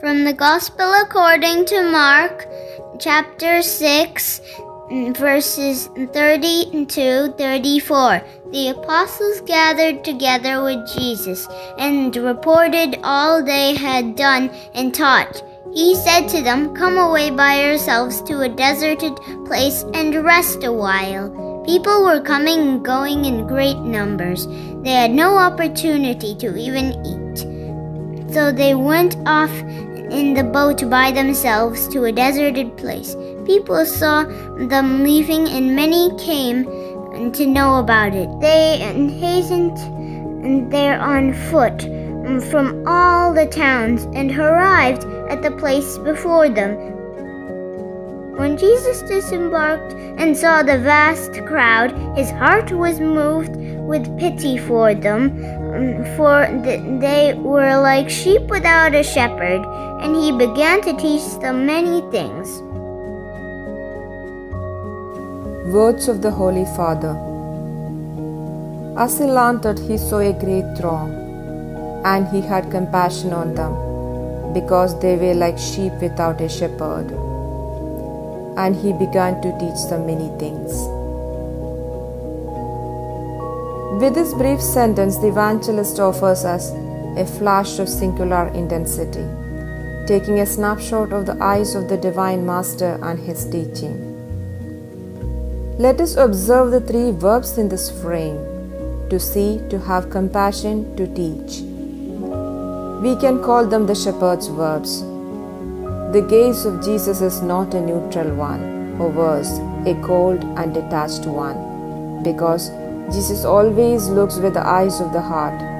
From the Gospel according to Mark, chapter 6, verses 30 to 34. The apostles gathered together with Jesus and reported all they had done and taught. He said to them, Come away by yourselves to a deserted place and rest a while. People were coming and going in great numbers. They had no opportunity to even eat. So they went off in the boat by themselves to a deserted place. People saw them leaving, and many came to know about it. They hastened and there on foot from all the towns and arrived at the place before them. When Jesus disembarked and saw the vast crowd, his heart was moved with pity for them, for they were like sheep without a shepherd, and he began to teach them many things. Words of the Holy Father As he landed, he saw a great throng, and he had compassion on them, because they were like sheep without a shepherd. And he began to teach them many things. With this brief sentence, the evangelist offers us a flash of singular intensity, taking a snapshot of the eyes of the Divine Master and his teaching. Let us observe the three verbs in this frame to see, to have compassion, to teach. We can call them the shepherd's verbs. The gaze of Jesus is not a neutral one, or worse, a cold and detached one, because Jesus always looks with the eyes of the heart